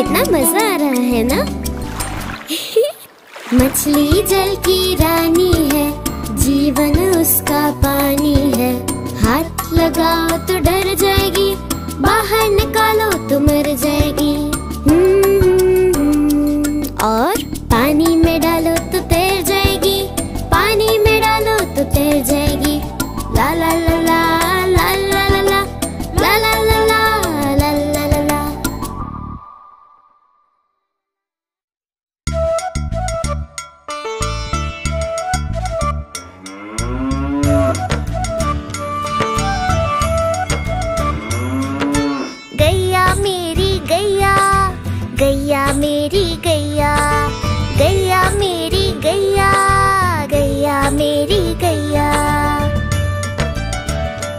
कितना मज़ा आ रहा है ना? मछली जल की रानी है, जीवन उसका पानी है। हाथ लगाओ तो डर जाएगी मेरी गैया गैया मेरी गैया गैया मेरी गैया।